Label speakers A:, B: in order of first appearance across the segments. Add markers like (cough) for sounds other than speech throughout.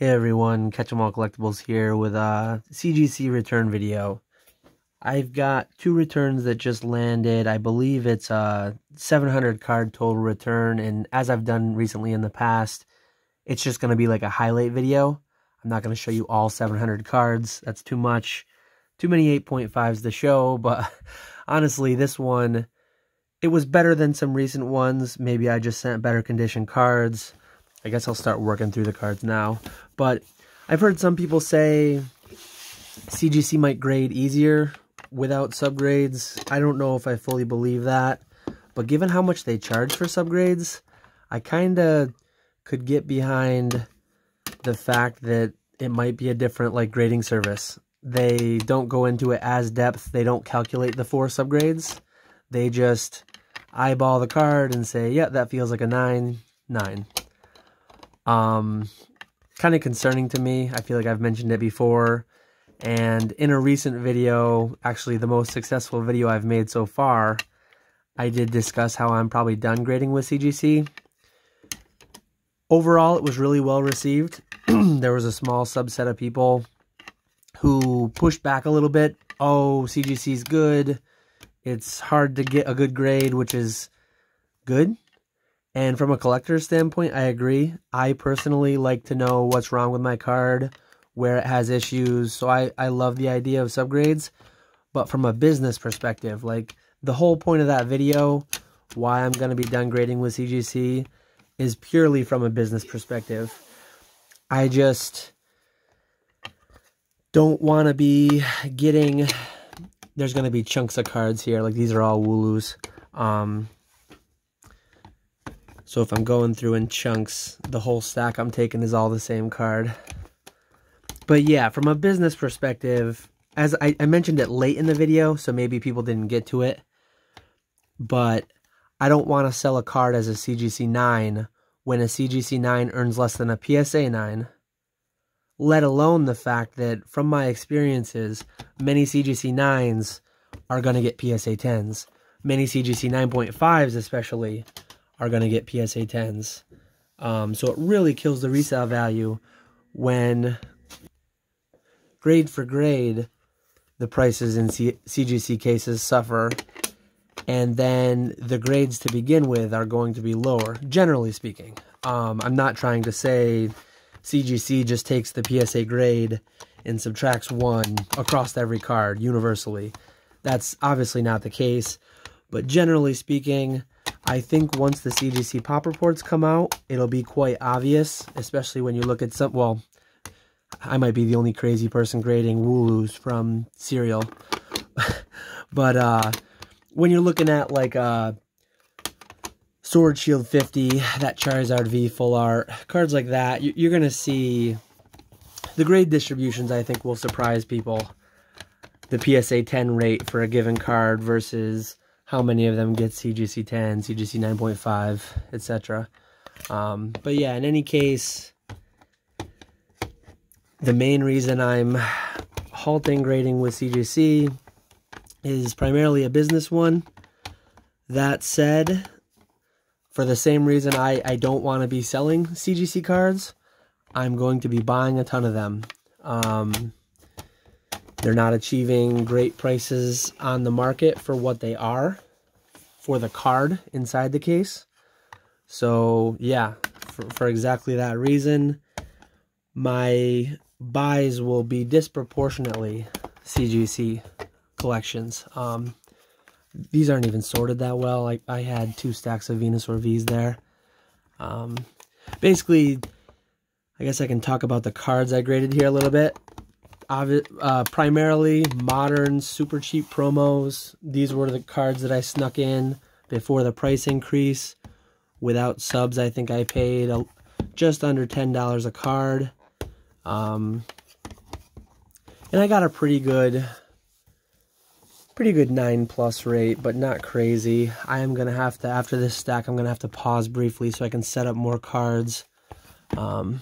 A: Hey everyone, Ketchum All Collectibles here with uh, a CGC return video. I've got two returns that just landed. I believe it's uh, a 700 card total return, and as I've done recently in the past, it's just going to be like a highlight video. I'm not going to show you all 700 cards. That's too much. Too many 8.5s to show, (laughs) but honestly, this one, it was better than some recent ones. Maybe I just sent better condition cards. I guess I'll start working through the cards now. But I've heard some people say CGC might grade easier without subgrades. I don't know if I fully believe that. But given how much they charge for subgrades, I kind of could get behind the fact that it might be a different like grading service. They don't go into it as depth. They don't calculate the four subgrades. They just eyeball the card and say, yeah, that feels like a 9, 9. Um, kind of concerning to me. I feel like I've mentioned it before. And in a recent video, actually the most successful video I've made so far, I did discuss how I'm probably done grading with CGC. Overall, it was really well received. (clears throat) there was a small subset of people who pushed back a little bit. Oh, CGC's good. It's hard to get a good grade, which is good. And from a collector's standpoint, I agree. I personally like to know what's wrong with my card, where it has issues. So I, I love the idea of subgrades. But from a business perspective, like the whole point of that video, why I'm going to be done grading with CGC, is purely from a business perspective. I just don't want to be getting... There's going to be chunks of cards here. Like these are all Wooloos. Um, so if I'm going through in chunks, the whole stack I'm taking is all the same card. But yeah, from a business perspective, as I, I mentioned it late in the video, so maybe people didn't get to it. But I don't want to sell a card as a CGC 9 when a CGC 9 earns less than a PSA 9. Let alone the fact that, from my experiences, many CGC 9s are going to get PSA 10s. Many CGC 9.5s, especially, are going to get PSA 10s. Um, so it really kills the resale value when grade for grade, the prices in C CGC cases suffer. And then the grades to begin with are going to be lower, generally speaking. Um, I'm not trying to say CGC just takes the PSA grade and subtracts one across every card universally. That's obviously not the case. But generally speaking, I think once the CGC pop reports come out, it'll be quite obvious, especially when you look at some, well, I might be the only crazy person grading Wooloos from cereal. (laughs) but uh, when you're looking at like uh, Sword Shield 50, that Charizard V full art, cards like that, you're going to see the grade distributions I think will surprise people. The PSA 10 rate for a given card versus how many of them get CGC 10, CGC 9.5, etc. Um, but yeah, in any case, the main reason I'm halting grading with CGC is primarily a business one. That said, for the same reason I, I don't want to be selling CGC cards, I'm going to be buying a ton of them. Um, they're not achieving great prices on the market for what they are for the card inside the case. So, yeah, for, for exactly that reason, my buys will be disproportionately CGC collections. Um, these aren't even sorted that well. Like I had two stacks of Venusaur Vs there. Um, basically, I guess I can talk about the cards I graded here a little bit uh, primarily modern super cheap promos. These were the cards that I snuck in before the price increase. Without subs, I think I paid a, just under $10 a card. Um, and I got a pretty good, pretty good 9 plus rate, but not crazy. I am going to have to, after this stack, I'm going to have to pause briefly so I can set up more cards. Um,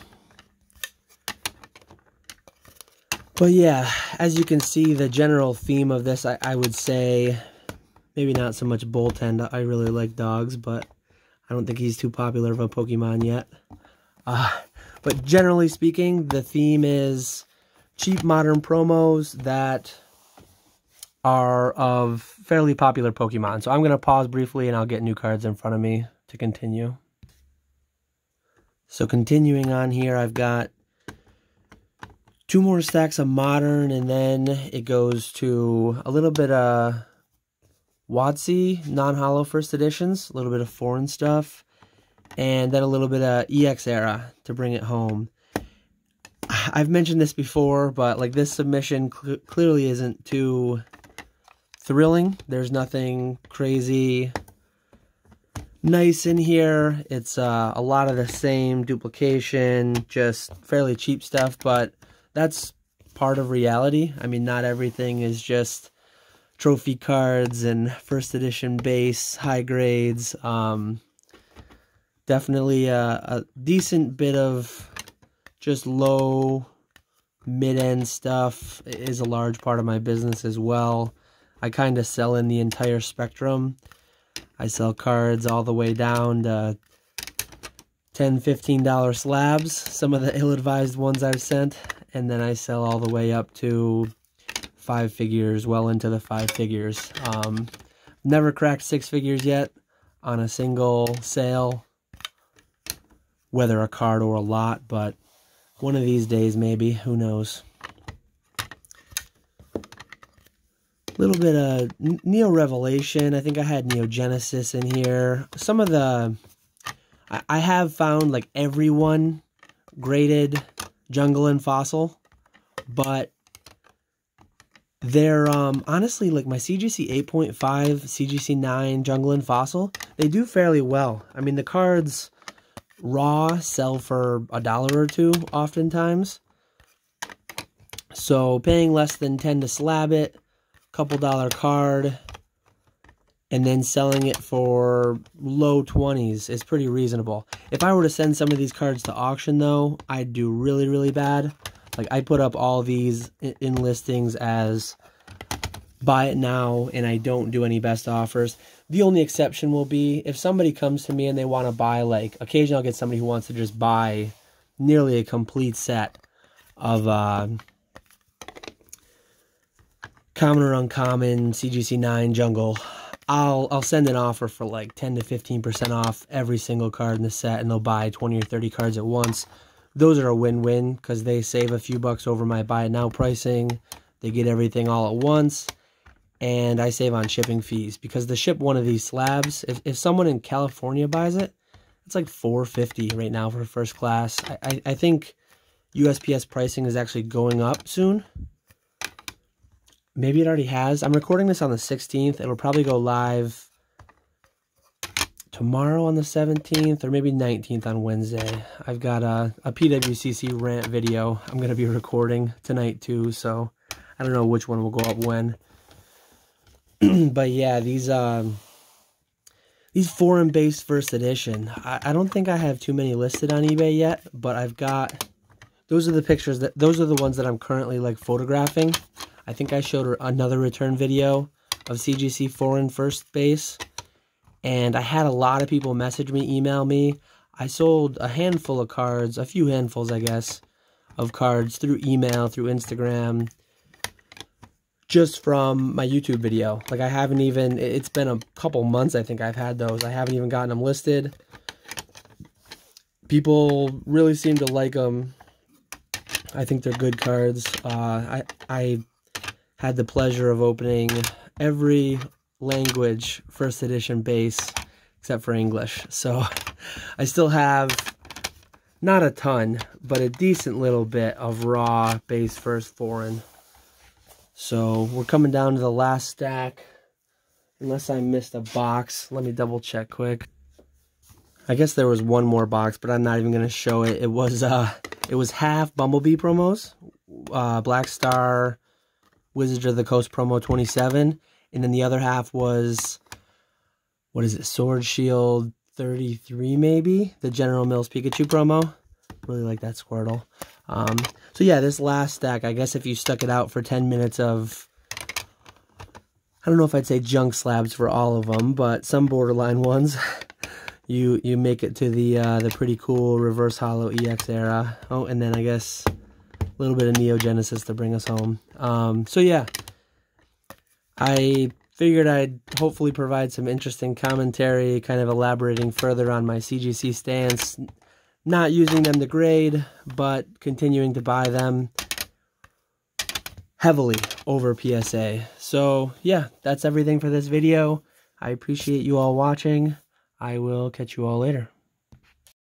A: But yeah, as you can see, the general theme of this, I, I would say, maybe not so much Boltund. I really like dogs, but I don't think he's too popular of a Pokemon yet. Uh, But generally speaking, the theme is cheap modern promos that are of fairly popular Pokemon. So I'm going to pause briefly and I'll get new cards in front of me to continue. So continuing on here, I've got two more stacks of modern and then it goes to a little bit of WotC non-hollow first editions, a little bit of foreign stuff, and then a little bit of EX era to bring it home. I've mentioned this before, but like this submission cl clearly isn't too thrilling. There's nothing crazy nice in here. It's uh, a lot of the same duplication, just fairly cheap stuff, but that's part of reality. I mean, not everything is just trophy cards and first edition base, high grades. Um, definitely a, a decent bit of just low mid-end stuff is a large part of my business as well. I kind of sell in the entire spectrum. I sell cards all the way down to 10 $15 slabs, some of the ill-advised ones I've sent, and then I sell all the way up to five figures, well into the five figures. Um, never cracked six figures yet on a single sale, whether a card or a lot, but one of these days maybe, who knows. A little bit of Neo Revelation. I think I had Neo Genesis in here. Some of the... I have found, like, everyone graded Jungle and Fossil. But they're, um, honestly, like, my CGC 8.5, CGC 9, Jungle and Fossil, they do fairly well. I mean, the cards raw sell for a dollar or two oftentimes. So paying less than 10 to slab it couple dollar card and then selling it for low 20s is pretty reasonable. If I were to send some of these cards to auction though, I'd do really, really bad. Like I put up all these in listings as buy it now and I don't do any best offers. The only exception will be if somebody comes to me and they want to buy like occasionally I'll get somebody who wants to just buy nearly a complete set of uh, common or uncommon, CGC9, jungle, I'll I'll send an offer for like 10 to 15% off every single card in the set and they'll buy 20 or 30 cards at once. Those are a win-win because they save a few bucks over my buy now pricing. They get everything all at once and I save on shipping fees because to ship one of these slabs, if, if someone in California buys it, it's like 450 right now for first class. I, I, I think USPS pricing is actually going up soon Maybe it already has. I'm recording this on the 16th. It'll probably go live tomorrow on the 17th or maybe 19th on Wednesday. I've got a, a PWCC rant video I'm going to be recording tonight too, so I don't know which one will go up when. (clears throat) but yeah, these um, these foreign-based first edition, I, I don't think I have too many listed on eBay yet, but I've got, those are the pictures, that those are the ones that I'm currently like photographing. I think I showed another return video of CGC foreign first base. And I had a lot of people message me, email me. I sold a handful of cards, a few handfuls, I guess, of cards through email, through Instagram, just from my YouTube video. Like, I haven't even, it's been a couple months, I think I've had those. I haven't even gotten them listed. People really seem to like them. I think they're good cards. Uh, I, I had the pleasure of opening every language first edition base except for English. So (laughs) I still have not a ton, but a decent little bit of raw base first foreign. So we're coming down to the last stack. Unless I missed a box. Let me double check quick. I guess there was one more box, but I'm not even going to show it. It was uh, it was half Bumblebee promos. Uh, Black Star, Wizards of the Coast promo 27. And then the other half was, what is it, Sword Shield 33 maybe? The General Mills Pikachu promo. Really like that Squirtle. Um, so yeah, this last stack, I guess if you stuck it out for 10 minutes of, I don't know if I'd say junk slabs for all of them, but some borderline (laughs) ones, you you make it to the uh, the pretty cool reverse hollow EX era. Oh, and then I guess a little bit of Neo Genesis to bring us home. Um, so yeah, I figured I'd hopefully provide some interesting commentary, kind of elaborating further on my CGC stance, not using them to grade, but continuing to buy them heavily over PSA. So yeah, that's everything for this video. I appreciate you all watching. I will catch you all later.